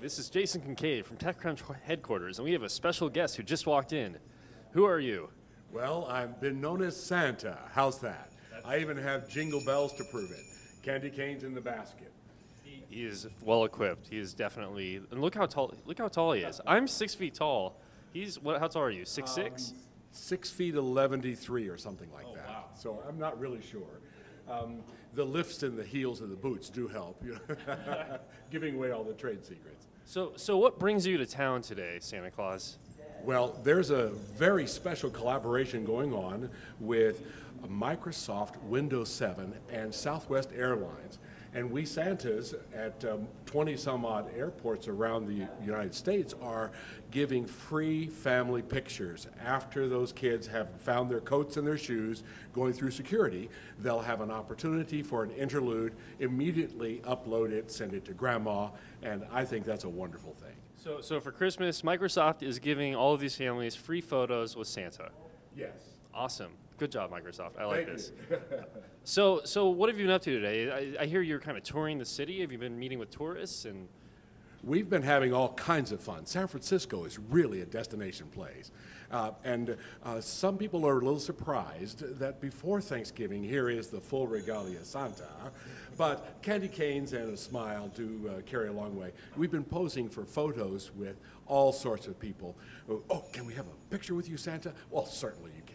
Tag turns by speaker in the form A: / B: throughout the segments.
A: This is Jason Kincaid from TechCrunch headquarters, and we have a special guest who just walked in. Who are you?
B: Well, I've been known as Santa. How's that? I even have jingle bells to prove it. Candy canes in the basket.
A: He is well equipped. He is definitely. And look how tall. Look how tall he is. I'm six feet tall. He's what? How tall are you? Six six.
B: Six feet eleven three or something like that.
A: wow.
B: So I'm not really sure. Um, the lifts in the heels of the boots do help, giving away all the trade secrets.
A: So, so what brings you to town today, Santa Claus?
B: Well, there's a very special collaboration going on with Microsoft Windows 7 and Southwest Airlines. And we Santas at um, 20 some odd airports around the United States are giving free family pictures. After those kids have found their coats and their shoes going through security, they'll have an opportunity for an interlude, immediately upload it, send it to grandma, and I think that's a wonderful thing.
A: So, so for Christmas, Microsoft is giving all of these families free photos with Santa.
B: Yes.
A: Awesome. Good job, Microsoft. I like
B: Thank
A: this. So, so what have you been up to today? I, I hear you're kind of touring the city. Have you been meeting with tourists and?
B: We've been having all kinds of fun. San Francisco is really a destination place. Uh, and uh, some people are a little surprised that before Thanksgiving, here is the full regalia Santa. But candy canes and a smile do uh, carry a long way. We've been posing for photos with all sorts of people. Oh, can we have a picture with you, Santa? Well, certainly you.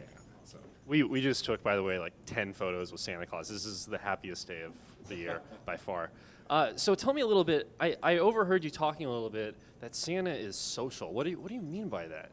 A: We, we just took, by the way, like 10 photos with Santa Claus. This is the happiest day of the year by far. Uh, so tell me a little bit. I, I overheard you talking a little bit that Santa is social. What do you, what do you mean by that?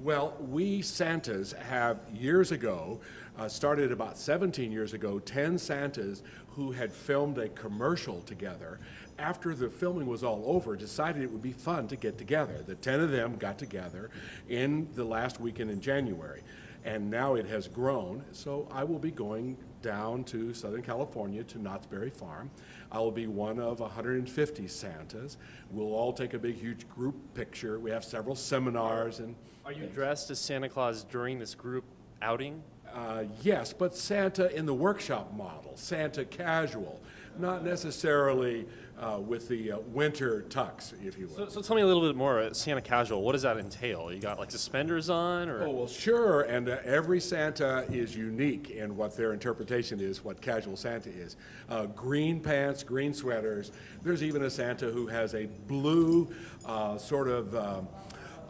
B: Well, we Santas have years ago, uh, started about 17 years ago, 10 Santas who had filmed a commercial together. After the filming was all over, decided it would be fun to get together. The 10 of them got together in the last weekend in January. And now it has grown, so I will be going down to Southern California to Knott's Berry Farm. I will be one of 150 Santas. We'll all take a big, huge group picture. We have several seminars and
A: Are you dressed as Santa Claus during this group outing?
B: uh, yes, but Santa in the workshop model, Santa casual, not necessarily uh, with the uh, winter tux, if you will.
A: So, so tell me a little bit more. uh, Santa casual. What does that entail? You got like suspenders on, or
B: Oh, well, sure, and uh, every Santa is unique in what their interpretation is, what casual Santa is. Uh, green pants, green sweaters. There's even a Santa who has a blue uh, sort of um,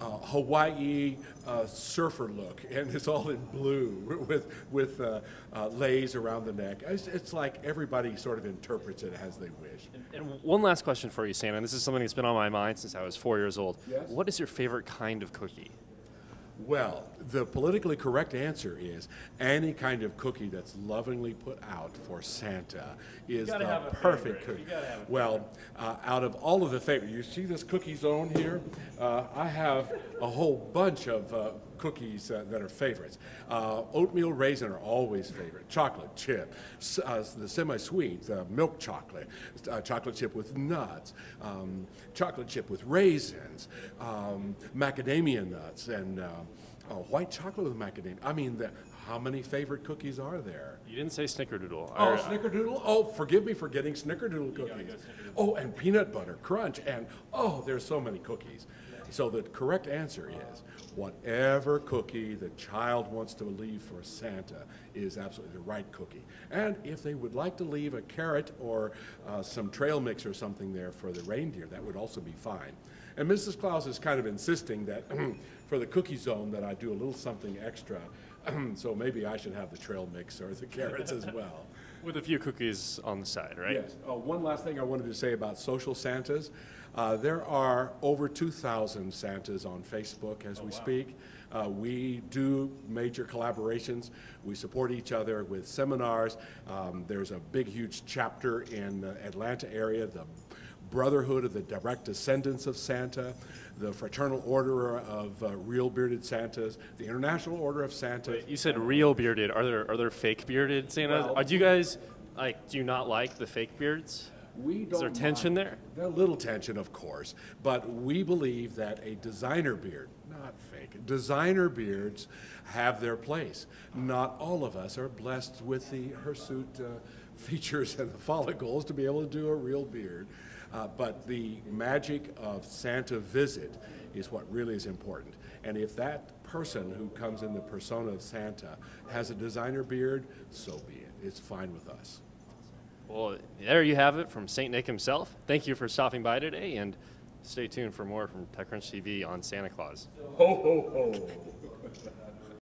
B: Hawaii uh, surfer look, and it's all in blue with, with uh, uh, leis around the neck. It's, it's like everybody sort of interprets it as they wish.
A: And one last question for you, Santa. And this is something that's been on my mind since I was four years old.
B: Yes?
A: What is your favorite kind of cookie?
B: Well, the politically correct answer is any kind of cookie that's lovingly put out for Santa is the perfect
A: favorite.
B: Cookie.
A: gotta have a
B: Well, uh, out of all of the favorites, you see this cookie zone here? Uh, I have a whole bunch of uh, cookies uh, that are favorites. Uh, oatmeal raisin are always favorite. Chocolate chip, uh, the semi-sweet, uh, milk chocolate, uh, chocolate chip with nuts, um, chocolate chip with raisins, um, macadamia nuts, and uh, uh, white chocolate with macadamia. I mean, the, how many favorite cookies are there?
A: You didn't say Snickerdoodle.
B: Oh, snickerdoodle. Oh, forgive me for getting snickerdoodle cookies. Oh, and peanut butter crunch. And oh, there's so many cookies. So the correct answer is whatever cookie the child wants to leave for Santa is absolutely the right cookie. And if they would like to leave a carrot or uh, some trail mix or something there for the reindeer, that would also be fine. And Mrs. Claus is kind of insisting that for the cookie zone that I do a little something extra. so maybe I should have the trail mix or the carrots as well.
A: With a few cookies on the side, right?
B: Yes. Uh, one last thing I wanted to say about social Santas. Uh, there are over 2,000 Santas on Facebook as we speak. Uh, we do major collaborations. We support each other with seminars. Um, there's a big, huge chapter in the Atlanta area, the Brotherhood of the Direct Descendants of Santa, the Fraternal Order of uh, Real Bearded Santas, the International Order of Santa.
A: You said real bearded. Are there are there fake bearded Santas?
B: Well-
A: Are do you guys like? Do you not like the fake beards?
B: We
A: Is there
B: don't
A: tension
B: mind-
A: there?
B: There's a little tension, of course, but we believe that a designer beard, not fake, designer beards have their place. Not all of us are blessed with the hirsute uh, features and the follicles to be able to do a real beard. Uh, but the magic of Santa visit is what really is important. And if that person who comes in the persona of Santa has a designer beard, so be it. It's fine with us.
A: Well, there you have it from St. Nick himself. Thank you for stopping by today, and stay tuned for more from TechCrunch TV on Santa Claus.
C: Ho, ho, ho.